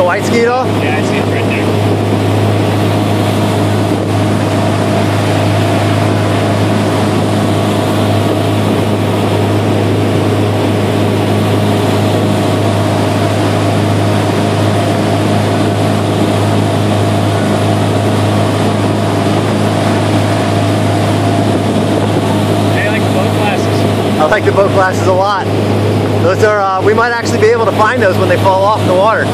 the light skied? Yeah, I see it right there. I like the boat glasses a lot. Those are, uh, we might actually be able to find those when they fall off the water.